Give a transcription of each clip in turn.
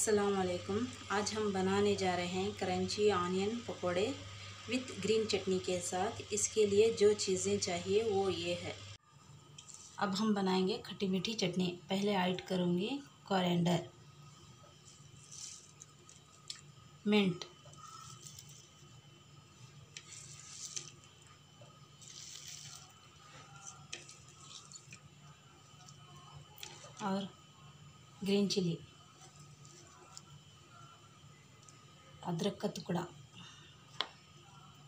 आज हम बनाने जा रहे हैं क्रंची ऑनियन पकोड़े विथ ग्रीन चटनी के साथ। इसके लिए जो चीज़ें चाहिए वो ये है। अब हम बनाएँगे खट्टी मीठी चटनी। पहले ऐड करूँगी कॉरेंडर मिंट। और ग्रीन चिली। अदरक का टुकड़ा।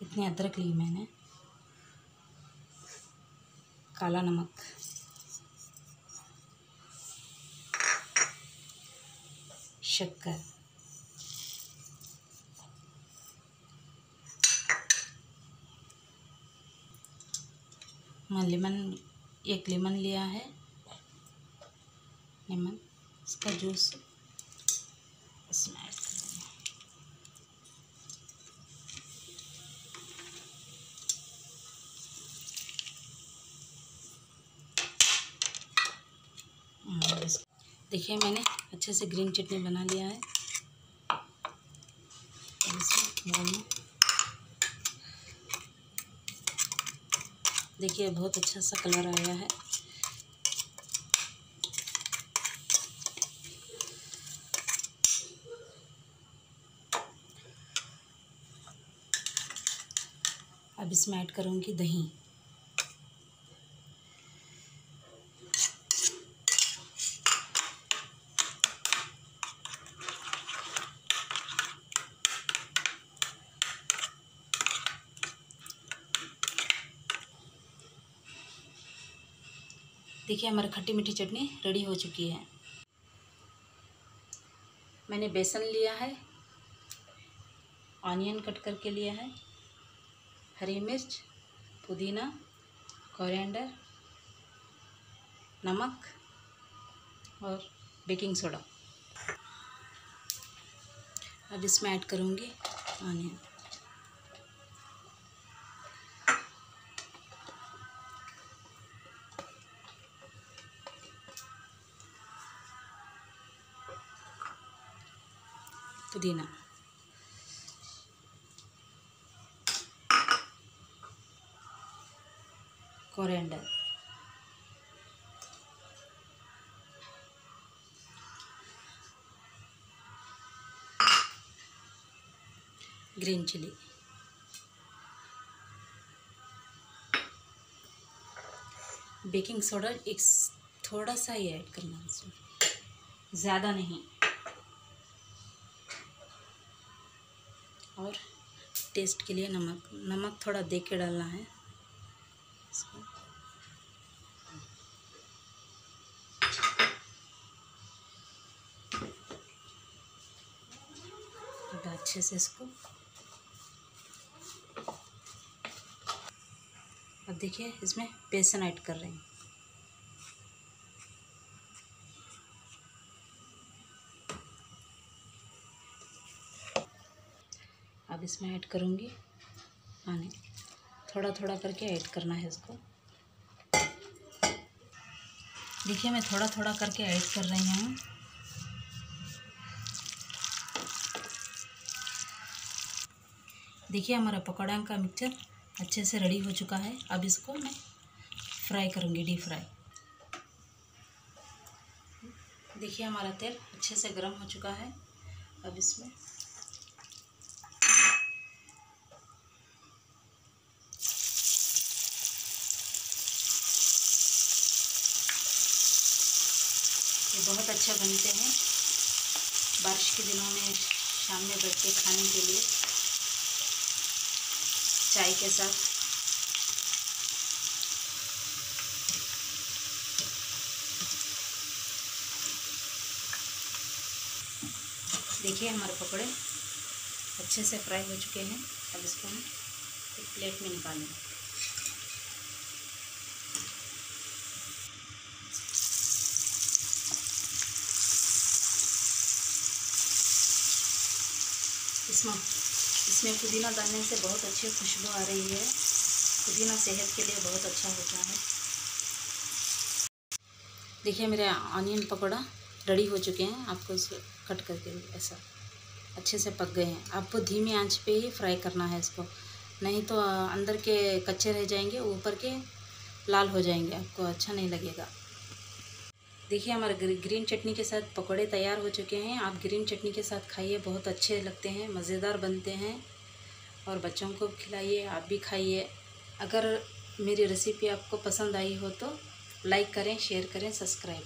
इतने अदरक ली मैंने। काला नमक। शक्कर। मैं लेमन, एक लेमन लिया है। लेमन, इसका जूस। इसमें ऐड कर देंगे देखिए मैंने अच्छे से ग्रीन चटनी बना लिया है। देखिए बहुत अच्छा सा कलर आया है। अब इसमें ऐड करूँगी दही। देखिए, हमारी खट्टी मीठी चटनी रेडी हो चुकी है। मैंने बेसन लिया है ऑनियन कट करके लिया है, हरी मिर्च, पुदीना कोरिएंडर नमक और बेकिंग सोडा अब इसमें ऐड करूँगी ऑनियन पुदीना। Coriander. Green chilli. Baking soda एक थोड़ा सा ही ऐड करना है ज़्यादा नहीं। और टेस्ट के लिए नमक नमक थोड़ा दे के डालना है। इसको अच्छे से इसको अब देखिए, इसमें बेसन ऐड कर रहे हैं। अब इसमें ऐड करूँगी। पानी थोड़ा थोड़ा करके ऐड करना है इसको। देखिए, मैं थोड़ा थोड़ा करके ऐड कर रही हूँ। देखिए, हमारा पकौड़ा का मिक्सचर अच्छे से रेडी हो चुका है। अब इसको मैं फ्राई करूँगी डीप फ्राई देखिए, हमारा तेल अच्छे से गर्म हो चुका है। अब इसमें ये बहुत अच्छा बनते हैं। बारिश के दिनों में शाम में बैठ के खाने के लिए चाय के साथ। देखिए हमारे पकौड़े अच्छे से फ्राई हो चुके हैं। अब इसको हम एक प्लेट में निकालें इसमें इसमें पुदीना डालने से बहुत अच्छी खुशबू आ रही है। पुदीना सेहत के लिए बहुत अच्छा होता है। देखिए, मेरे ऑनियन पकौड़ा रेडी हो चुके हैं। आपको इसे कट करके ऐसा अच्छे से पक गए हैं। आपको धीमी आँच पे ही फ्राई करना है इसको। नहीं तो अंदर के कच्चे रह जाएँगे, ऊपर के लाल हो जाएँगे। आपको अच्छा नहीं लगेगा। देखिए, हमारे ग्रीन चटनी के साथ पकौड़े तैयार हो चुके हैं। आप ग्रीन चटनी के साथ खाइए, बहुत अच्छे लगते हैं, मज़ेदार बनते हैं। और बच्चों को खिलाइए, आप भी खाइए। अगर मेरी रेसिपी आपको पसंद आई हो तो लाइक करें, शेयर करें, सब्सक्राइब